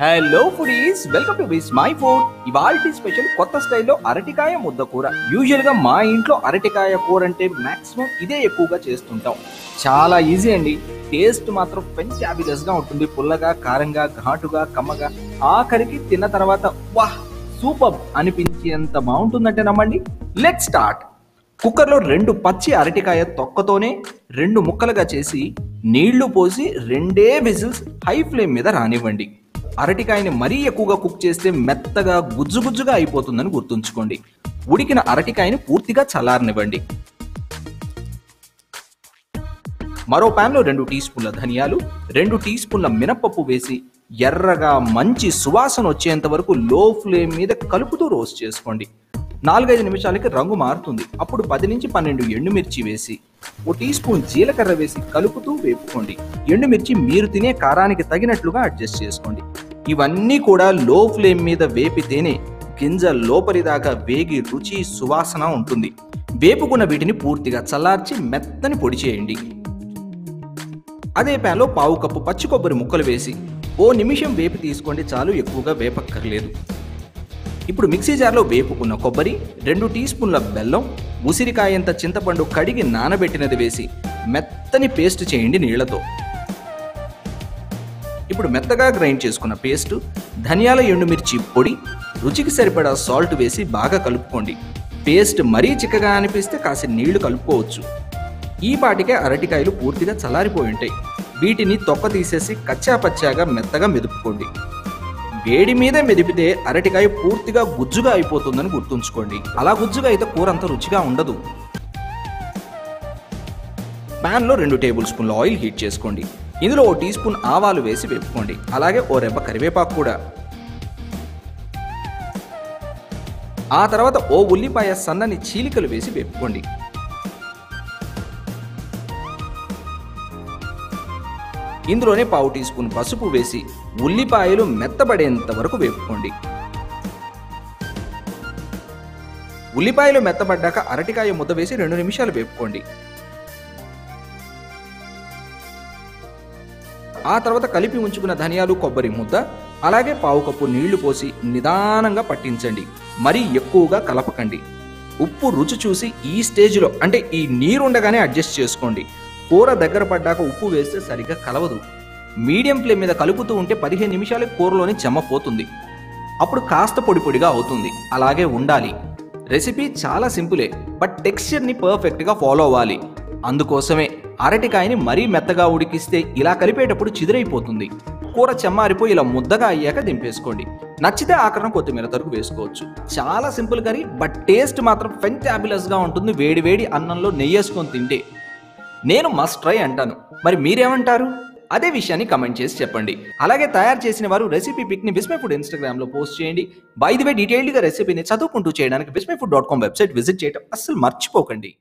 Hello foodies welcome to Vismai food ఇవాల్టి special కొత్త స్టైల్లో అరటికాయ ముద్ద కూర. యూజువల్గా మా ఇంట్లో అరటికాయ కూర అంటే మాక్సిమం ఇదే ఎక్కువగా చేస్తుంటాం. చాలా ఈజీ అండి. టేస్ట్ మాత్రం ఫెంటాబిలస్గా ఉంటుంది. పుల్లగా కారంగా ఘాటుగా కమ్మగా. ఆఖరికి తిన్న తర్వాత వాహ్ సూపర్ అనిపించేంత బాగుంటుందంటే నమ్మండి. లెట్ స్టార్ట్ కుక్కర్లో రెండు పచ్చి అరటికాయ తొక్కతోనే రెండు ముక్కలుగా చేసి నీళ్ళు పోసి రెండే విజిల్స్ హై ఫ్లేమ్ మీద రానివ్వండి. అరటికాయని మరీ ఎక్కువగా కుక్ చేస్తే మెత్తగా గుజ్జుగుజ్జుగా అయిపోతుందని గుర్తుంచుకోండి. ఉడికిన అరటికాయని పూర్తిగా చల్లారనివ్వండి. మరో ప్యాన్లో రెండు టీ స్పూన్ల ధనియాలు రెండు టీ స్పూన్ల మినపప్పు వేసి ఎర్రగా మంచి సువాసన వచ్చేంత వరకు లో ఫ్లేమ్ మీద కలుపుతూ రోస్ట్ చేసుకోండి. నాలుగైదు నిమిషాలకి రంగు మారుతుంది. అప్పుడు పది నుంచి పన్నెండు ఎండుమిర్చి వేసి ఓ టీ స్పూన్ జీలకర్ర వేసి కలుపుతూ వేపుకోండి. ఎండుమిర్చి మీరు తినే కారానికి తగినట్లుగా అడ్జస్ట్ చేసుకోండి. ఇవన్నీ కూడా లో ఫ్లేమ్ మీద వేపితేనే గింజ లోపలి దాకా వేగి రుచి సువాసన ఉంటుంది. వేపుకున్న వీటిని పూర్తిగా చల్లార్చి మెత్తని పొడి చేయండి. అదే ప్యాన్లో పావు కప్పు పచ్చి కొబ్బరి ముక్కలు వేసి ఓ నిమిషం వేపి తీసుకోండి చాలు ఎక్కువగా వేపక్కర్లేదు. ఇప్పుడు మిక్సీ జార్లో వేపుకున్న కొబ్బరి రెండు టీ స్పూన్ల బెల్లం ఉసిరికాయంత చింతపండు కడిగి నానబెట్టినది వేసి మెత్తని పేస్ట్ చేయండి నీళ్ళతో. ఇప్పుడు మెత్తగా గ్రైండ్ చేసుకున్న పేస్ట్ ధనియాల ఎండుమిర్చి పొడి రుచికి సరిపడా సాల్ట్ వేసి బాగా కలుపుకోండి. పేస్ట్ మరీ చిక్కగా అనిపిస్తే కాసి నీళ్ళు కలుపుకోవచ్చు. ఈ పాటికే అరటికాయలు పూర్తిగా చల్లారిపోయి ఉంటాయి. వీటిని తొక్క తీసేసి కచ్చా పచ్చాగా మెత్తగా మెదుపుకోండి. వేడి మీదే మెదిపితే అరటికాయ పూర్తిగా గుజ్జుగా అయిపోతుందని గుర్తుంచుకోండి. అలా గుజ్జుగా అయితే కూర అంత రుచిగా ఉండదు. ప్యాన్లో రెండు టేబుల్ స్పూన్ల ఆయిల్ హీట్ చేసుకోండి. ఇందులో ఓ టీ స్పూన్ ఆవాలు వేసి వేపుకోండి. అలాగే ఓ రెబ్బ కరివేపాకు కూడా. ఆ తర్వాత ఓ ఉల్లిపాయ సన్నని చీలికలు వేసి వేపుకోండి. ఇందులోనే పావు టీ స్పూన్ పసుపు వేసి ఉల్లిపాయలు మెత్తబడేంత వరకు వేపుకోండి. ఉల్లిపాయలు మెత్తబడ్డాక అరటికాయ ముద్ద వేసి రెండు నిమిషాలు వేపుకోండి. ఆ తర్వాత కలిపి ఉంచుకున్న ధనియాలు కొబ్బరి ముద్ద అలాగే పావు కప్పు నీళ్ళు పోసి నిదానంగా పట్టించండి. మరీ ఎక్కువగా కలపకండి. ఉప్పు రుచి చూసి ఈ స్టేజ్లో అంటే ఈ నీరుండగానే అడ్జస్ట్ చేసుకోండి. కూర దగ్గర పడ్డాక ఉప్పు వేస్తే సరిగ్గా కలవదు. మీడియం ఫ్లేమ్ మీద కలుపుతూ ఉంటే పదిహేను నిమిషాలే కూరలోని చెమ్మ పోతుంది. అప్పుడు కాస్త పొడి పొడిగా అవుతుంది. అలాగే ఉండాలి. రెసిపీ చాలా సింపులే బట్ టెక్స్చర్ని పర్ఫెక్ట్గా ఫాలో అవ్వాలి. అందుకోసమే అరటికాయని మరీ మెత్తగా ఉడికిస్తే ఇలా కలిపేటప్పుడు చిదిరైపోతుంది. కూర చెమ్మారిపోయి ఇలా ముద్దగా అయ్యాక దింపేసుకోండి. నచ్చితే ఆకరణ కొత్తిమీర తరుగు వేసుకోవచ్చు. చాలా సింపుల్ కర్రీ బట్ టేస్ట్ మాత్రం ఫెంటాబులస్గా ఉంటుంది. వేడి వేడి అన్నంలో నెయ్యేసుకొని తింటే. నేను మస్ట్ ట్రై అంటాను. మరి మీరేమంటారు? అదే విషయాన్ని కమెంట్ చేసి చెప్పండి. అలాగే తయారు చేసిన వారు రెసిపీ పిక్ని విస్మై ఫుడ్ ఇన్స్టాగ్రామ్లో పోస్ట్ చేయండి. బై ది వే డీటెయిల్డ్గా రెసిపీని చదువుకుంటూ చేయడానికి Vismai food dot com website visit చేయడం అస్సలు మర్చిపోకండి.